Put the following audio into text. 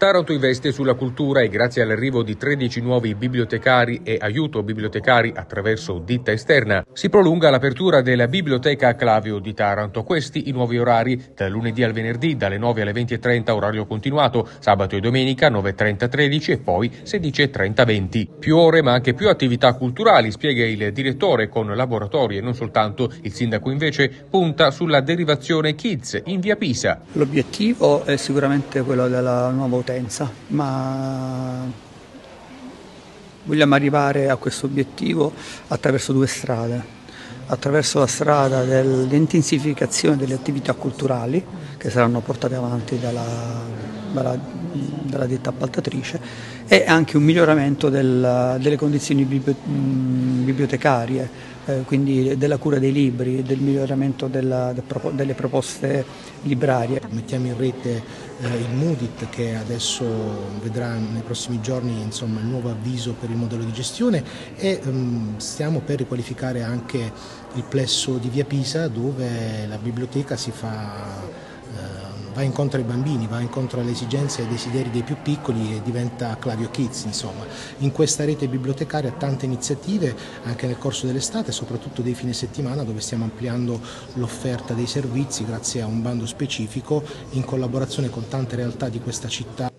Taranto investe sulla cultura e grazie all'arrivo di 13 nuovi bibliotecari e aiuto bibliotecari attraverso ditta esterna si prolunga l'apertura della Biblioteca Clavio di Taranto. Questi i nuovi orari da lunedì al venerdì dalle 9 alle 20.30 orario continuato, sabato e domenica 9.30-13 e poi 16.30-20. Più ore ma anche più attività culturali, spiega il direttore con laboratori e non soltanto. Il sindaco invece punta sulla derivazione Kids in via Pisa. L'obiettivo è sicuramente quello della nuova potenza, ma vogliamo arrivare a questo obiettivo attraverso due strade. Attraverso la strada dell'intensificazione delle attività culturali che saranno portate avanti dalla, dalla, dalla ditta appaltatrice e anche un miglioramento del, delle condizioni bibliotecarie, eh, quindi della cura dei libri, del miglioramento della, delle proposte librarie. Mettiamo in rete eh, il Mudit che adesso vedrà nei prossimi giorni insomma, il nuovo avviso per il modello di gestione. E um, stiamo per riqualificare anche il plesso di Via Pisa dove la biblioteca si fa va incontro ai bambini, va incontro alle esigenze e ai desideri dei più piccoli e diventa Clavio Kids insomma. In questa rete bibliotecaria tante iniziative anche nel corso dell'estate, soprattutto dei fine settimana dove stiamo ampliando l'offerta dei servizi grazie a un bando specifico in collaborazione con tante realtà di questa città.